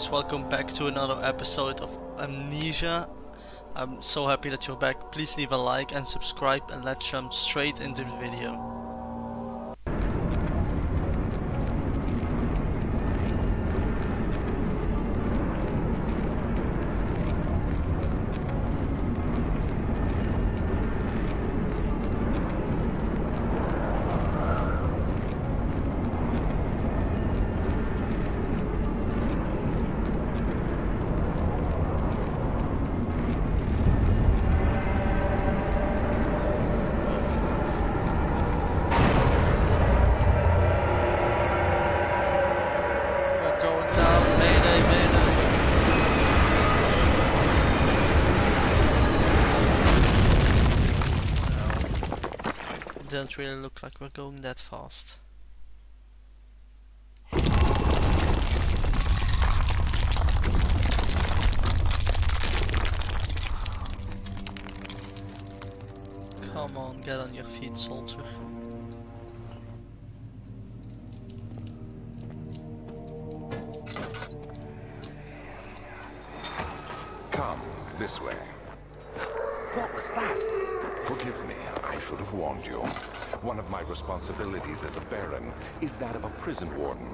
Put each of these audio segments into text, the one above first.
guys, welcome back to another episode of Amnesia. I'm so happy that you're back. Please leave a like and subscribe and let's jump straight into the video. We're going down, mayday, mayday. No. Doesn't really look like we're going that fast. Come on, get on your feet, soldier. Come, this way. What was that? Forgive me, I should have warned you. One of my responsibilities as a Baron is that of a prison warden.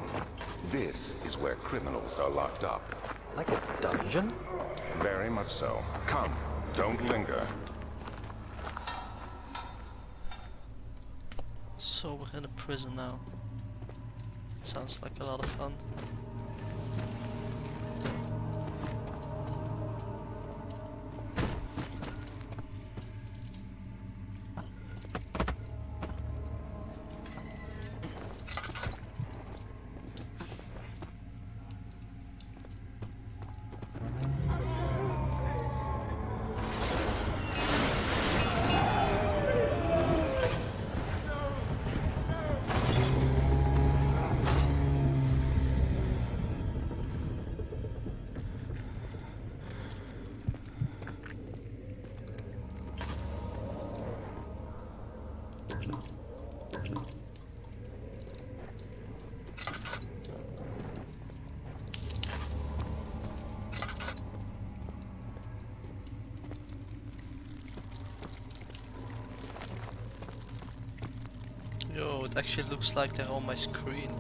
This is where criminals are locked up. Like a dungeon? Very much so. Come, don't linger. So we're in a prison now. It Sounds like a lot of fun. Actually looks like they're on my screen.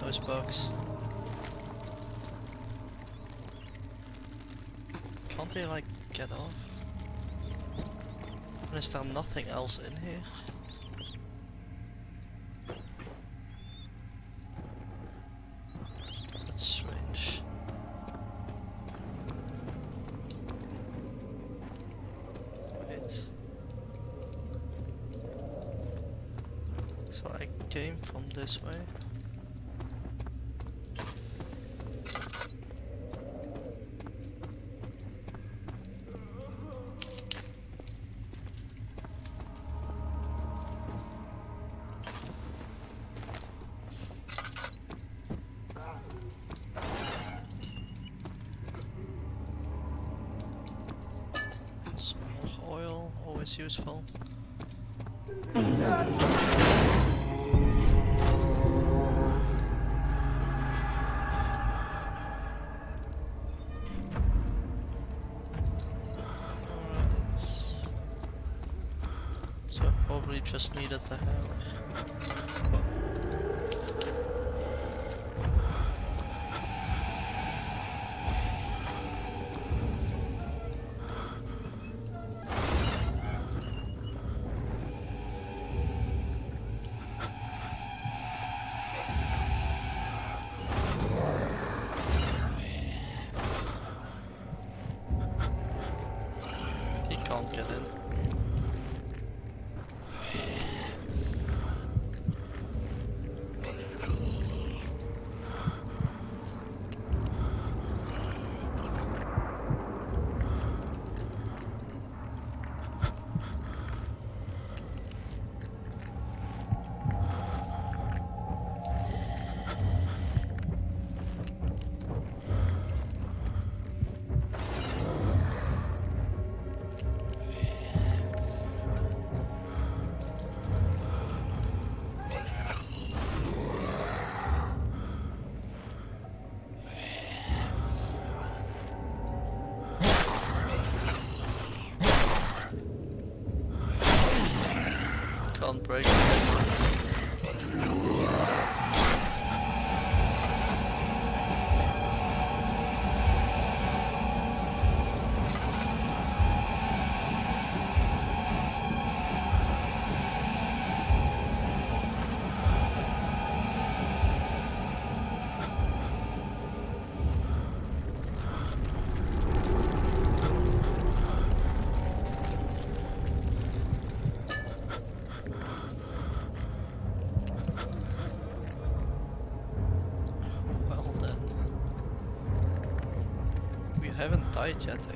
Those bugs. Can't they like get off? And is there nothing else in here? That's strange. Wait. So I came from this way. Some oil, always useful. Just needed the hammer. Can't break died yet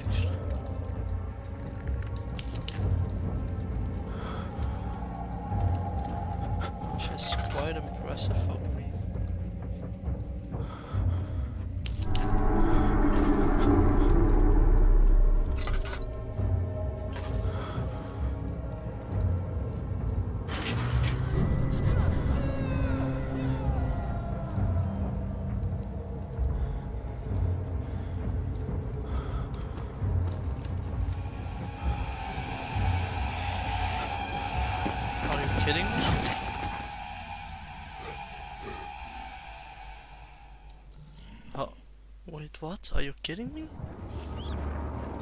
what? Are you kidding me?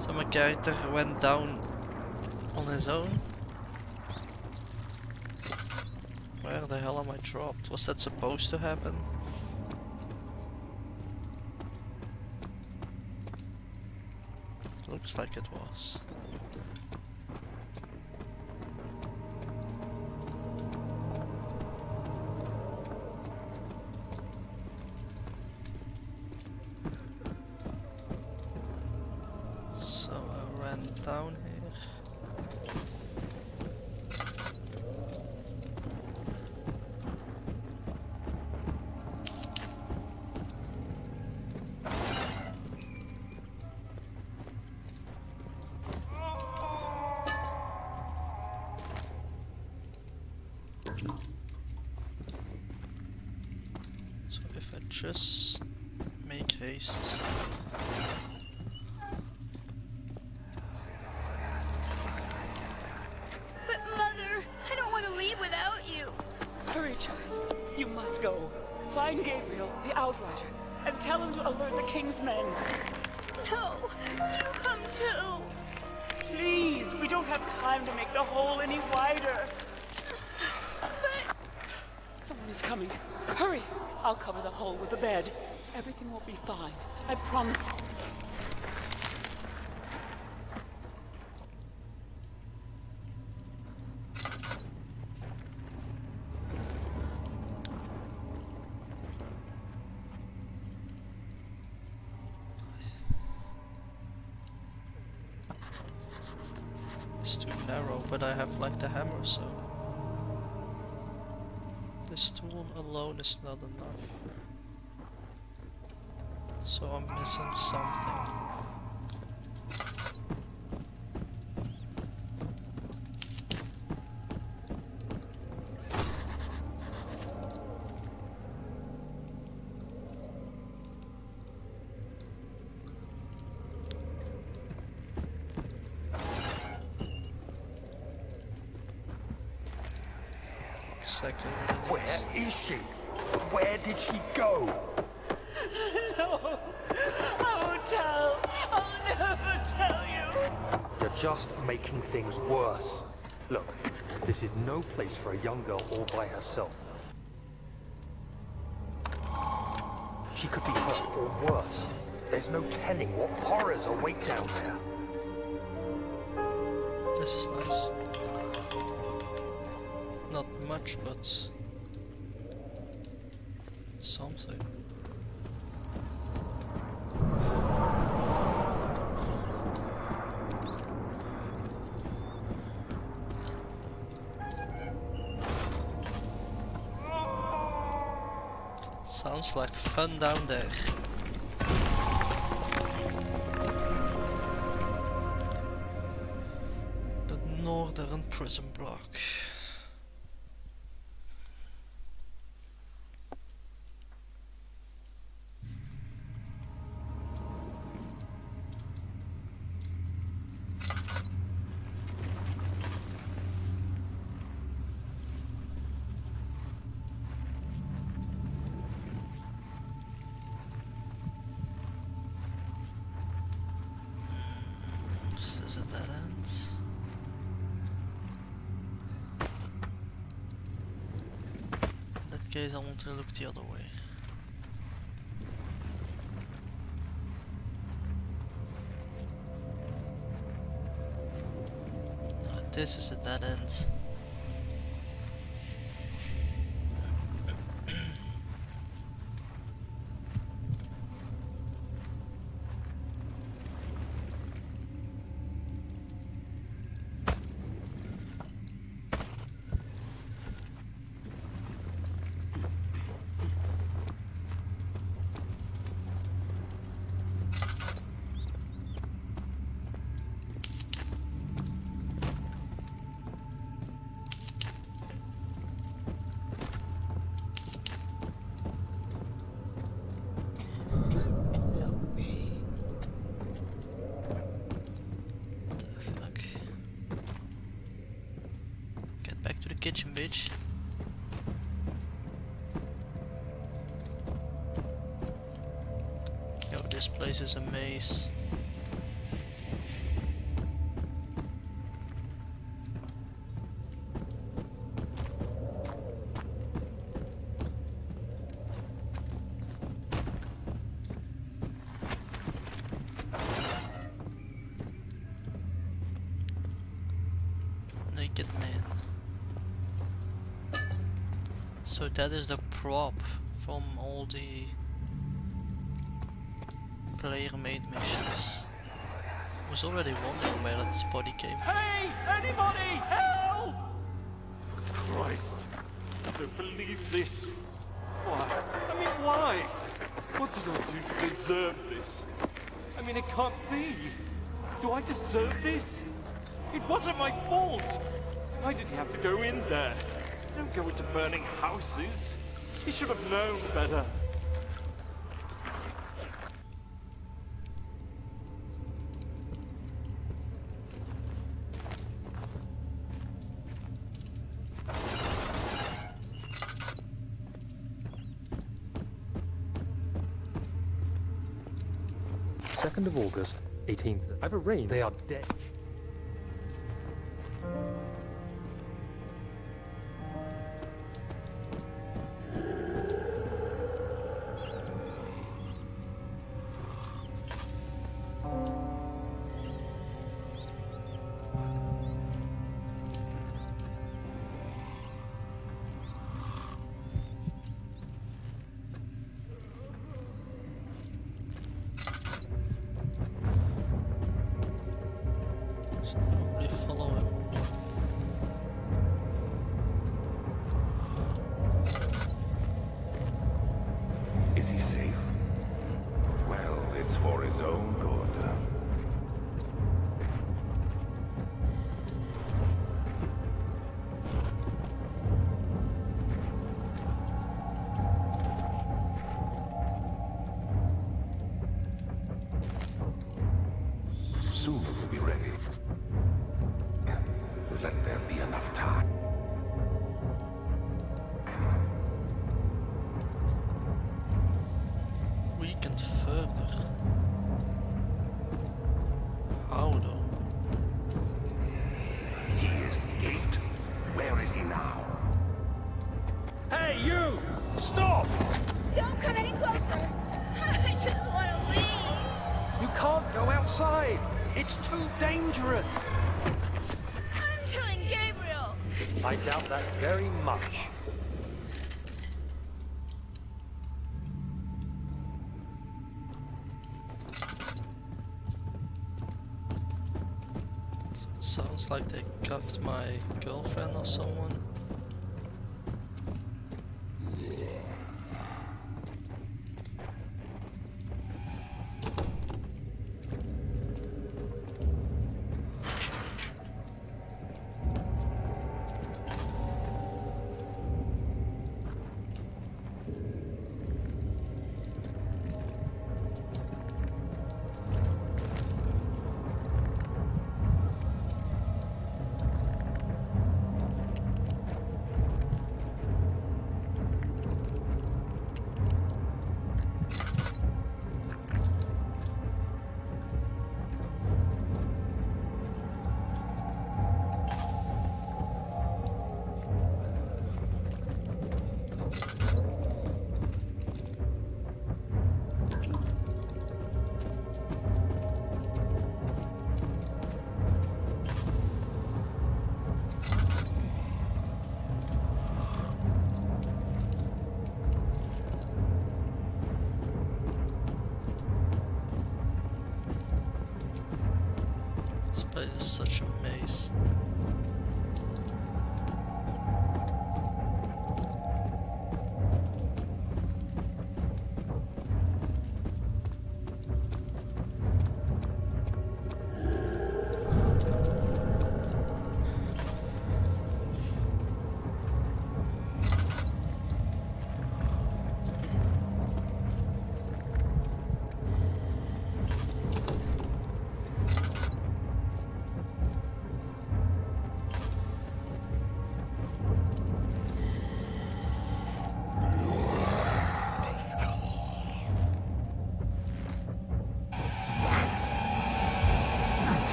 So my character went down on his own? Where the hell am I dropped? Was that supposed to happen? Looks like it was. Just make haste. Hole with the bed. Everything will be fine. I promise. It's too narrow, but I have like the hammer, so... This tool alone is not enough. So I'm missing something. Exactly what it is. Where is she? Where did she go? No! I won't tell! I'll never tell you! You're just making things worse. Look, this is no place for a young girl all by herself. She could be hurt or worse. There's no telling what horrors await down there. This is nice. Not much, but something. Fun down there. The northern prison block. Is a dead end. In that case I want to look the other way. This is a dead end. Kitchen, bitch. Yo, this place is a maze. So that is the prop from all the player made missions. Was already wondering where that body came from. Hey! Anybody! Help! Christ! I don't believe this. Why? I mean, why? What did I do to deserve this? I mean, it can't be. Do I deserve this? It wasn't my fault. Why did he have to go in there? Don't go into burning houses. He should have known better. Second of August, 18th. I've arranged. They are dead. Outside. It's too dangerous. I'm telling Gabriel. I doubt that very much. Sounds like they cuffed my girlfriend or someone.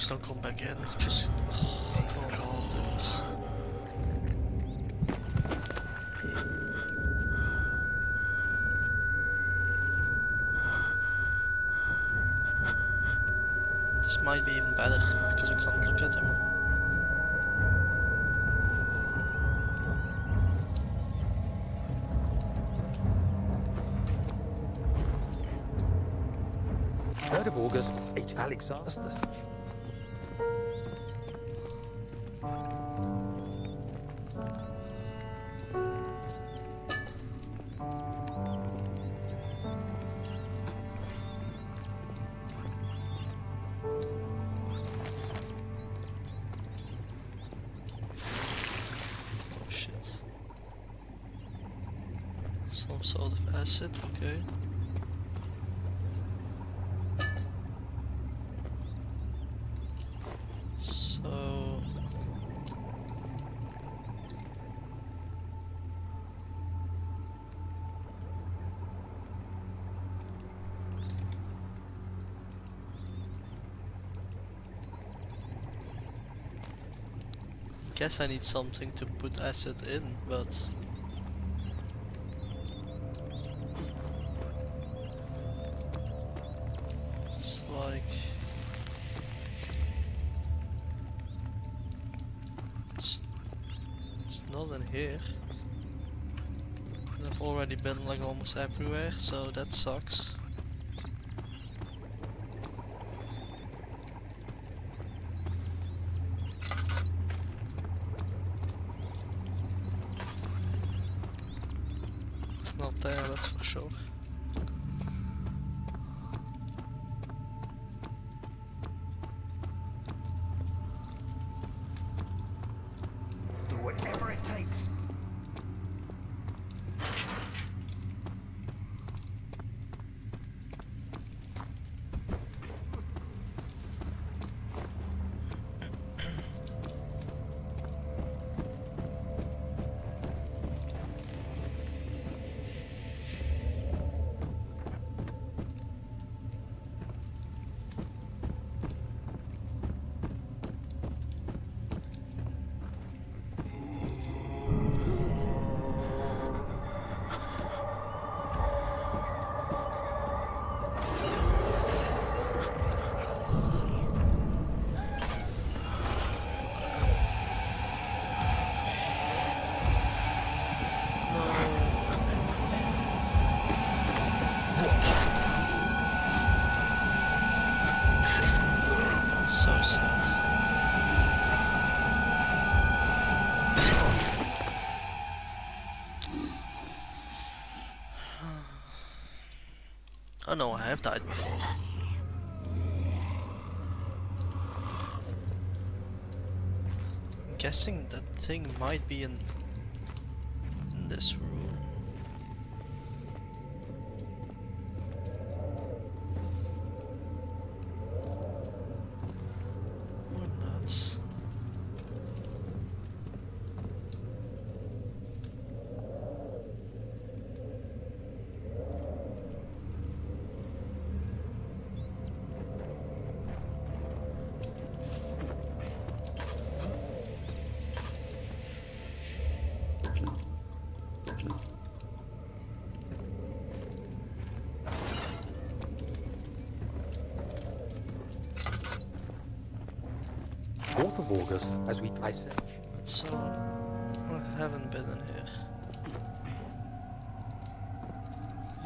Please don't come back in. Just oh, on, dude. This might be even better because we can't look at them. August, H. Alexander. Some sort of acid, okay. So guess I need something to put acid in, but been everywhere, so that sucks. It's not there, that's for sure. know I have died before. I'm guessing that thing might be in, in this room. August, as we I said. So, um, I haven't been in here.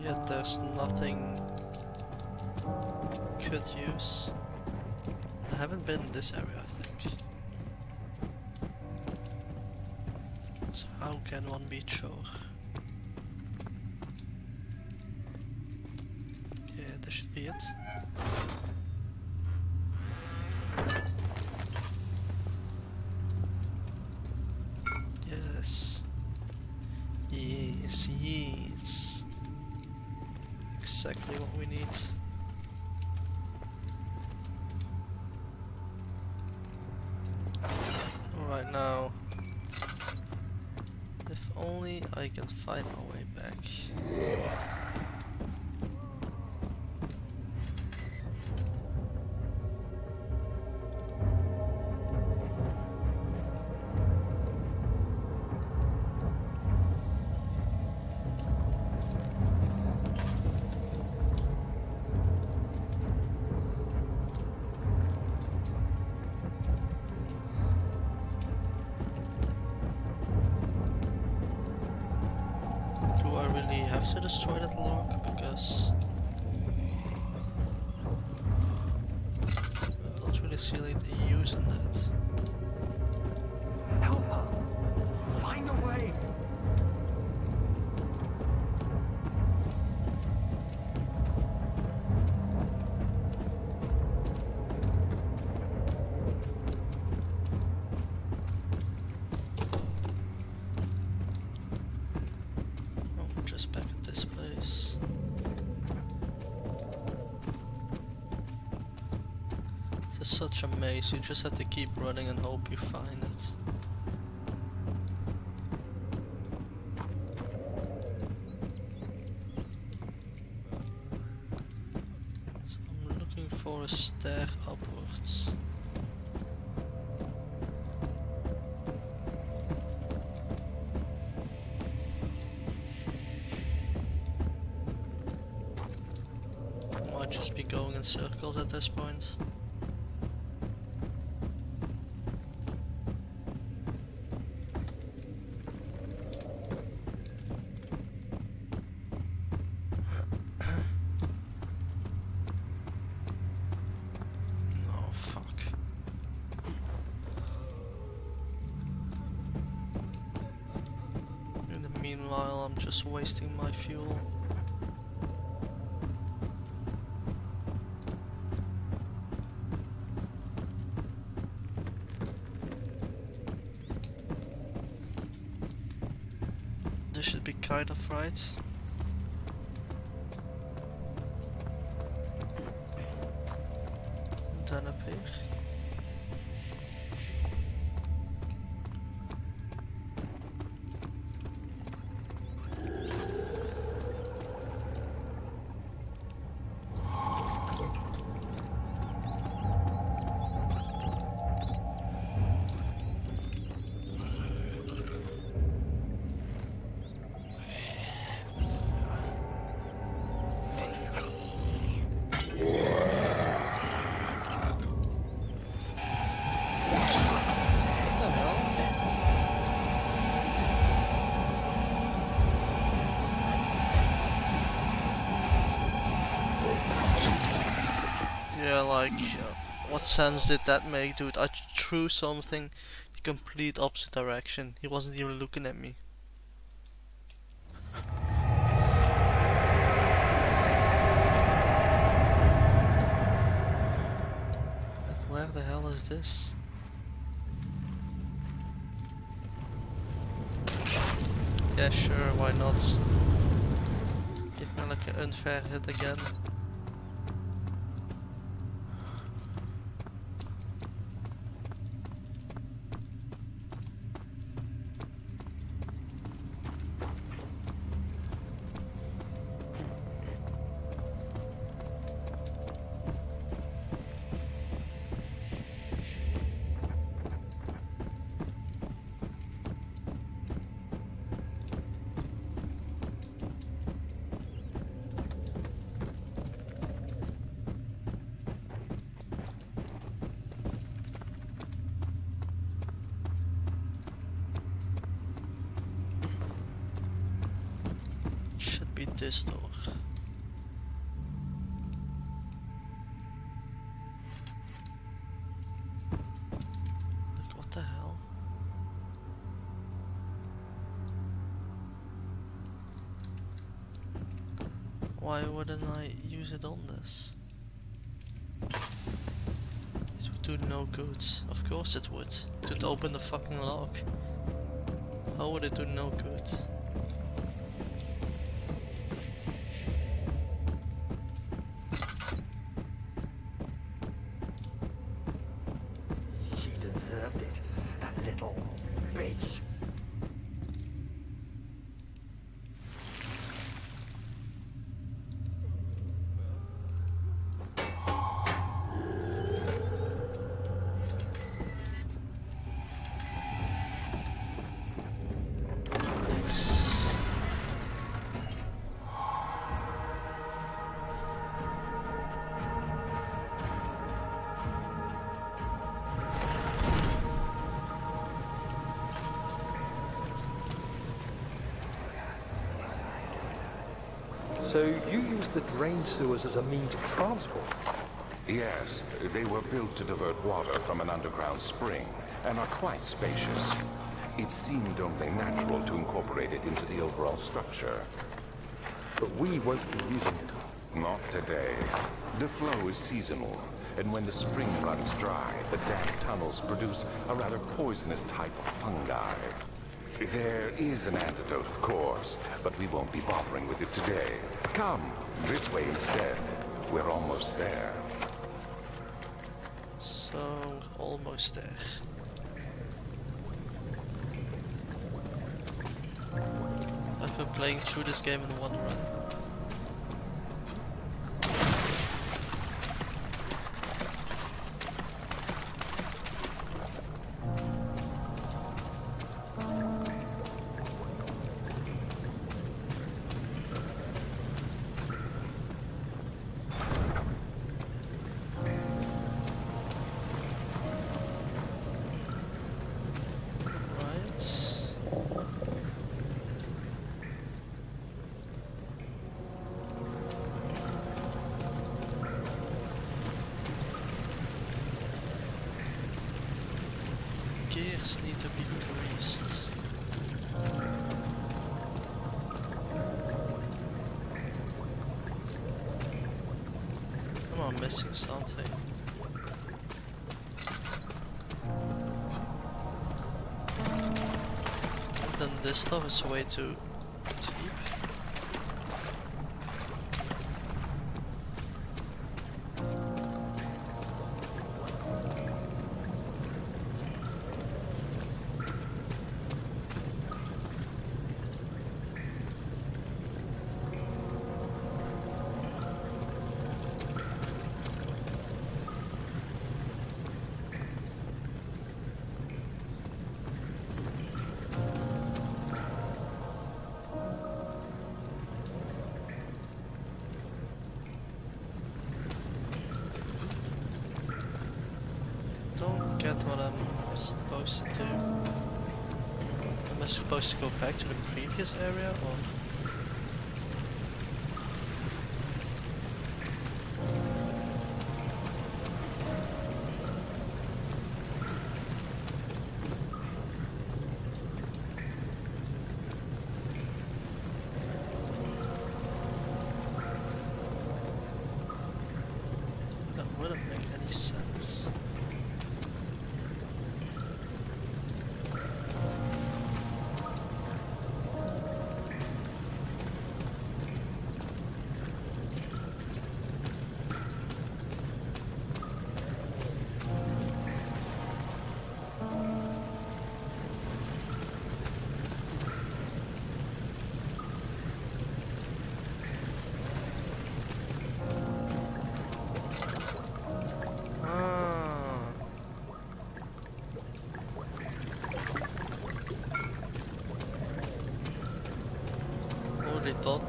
Yet there's nothing could use. I haven't been in this area, I think. So how can one be sure? Destroy that log? Because I don't really see like in that. Is such a maze, you just have to keep running and hope you find it. So I'm looking for a stair upwards. Might just be going in circles at this point. Just wasting my fuel. This should be kind of right. sense did that make, dude? I threw something the complete opposite direction. He wasn't even looking at me. Where the hell is this? Yeah, sure, why not? Give me like an unfair hit again. This door. Like what the hell? Why wouldn't I use it on this? It would do no good. Of course it would. It would open the fucking lock. How would it do no good? So you used the drain sewers as a means of transport? Yes, they were built to divert water from an underground spring and are quite spacious. It seemed only natural to incorporate it into the overall structure. But we won't be using it. Not today. The flow is seasonal, and when the spring runs dry, the damp tunnels produce a rather poisonous type of fungi. There is an antidote, of course, but we won't be bothering with it today. Come, this way instead. We're almost there. so almost there. I've been playing through this game in one run. Missing something? Then this stuff is a way too supposed to do. Am I supposed to go back to the previous area or? That wouldn't make any sense.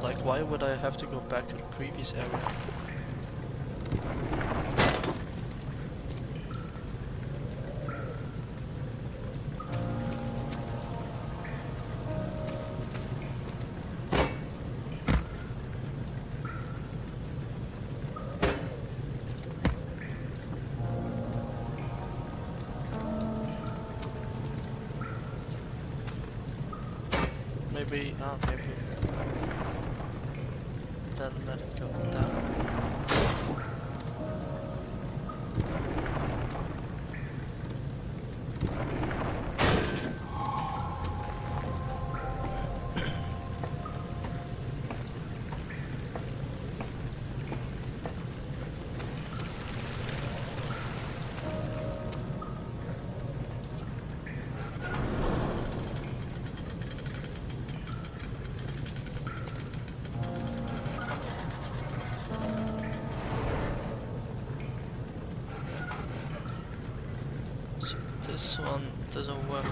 Like why would I have to go back to the previous area? Maybe, ah, maybe. Then let it go down. One doesn't work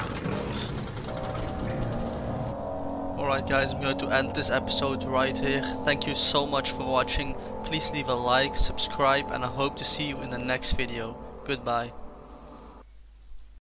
Alright guys, I'm going to end this episode right here. Thank you so much for watching. Please leave a like, subscribe and I hope to see you in the next video. Goodbye.